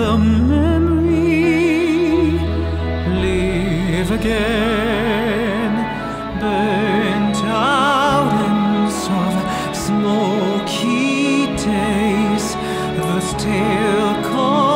the memory live again, burnt out ends of smoky days, the tale calls.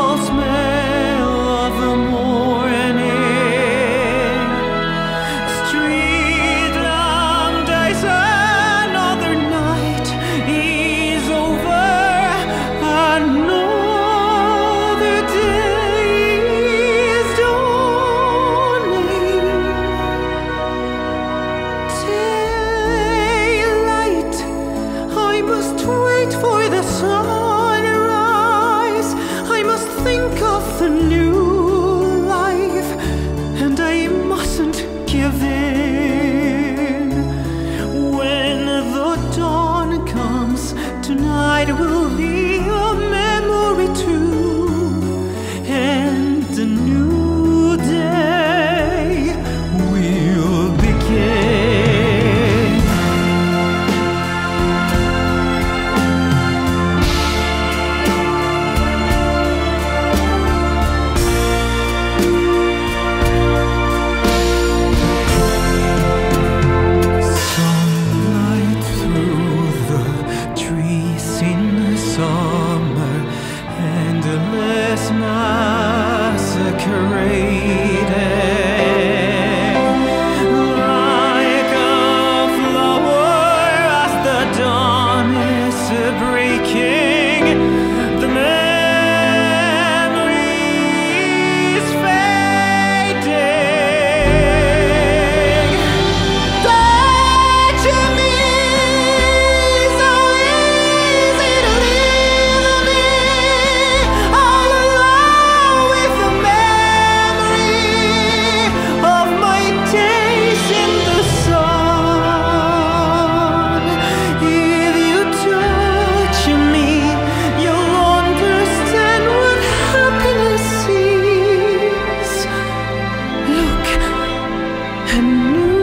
knew